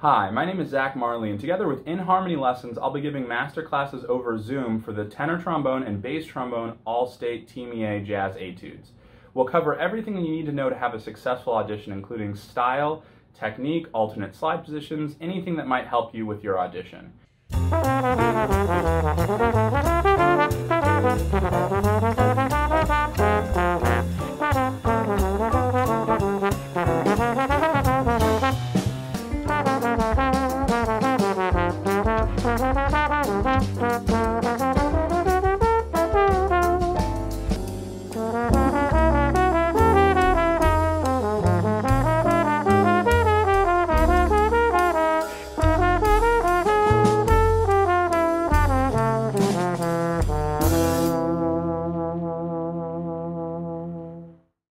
Hi, my name is Zach Marley, and together with In Harmony Lessons, I'll be giving master classes over Zoom for the tenor trombone and bass trombone All-State TMEA Jazz Etudes. We'll cover everything you need to know to have a successful audition, including style, technique, alternate slide positions, anything that might help you with your audition. Bye.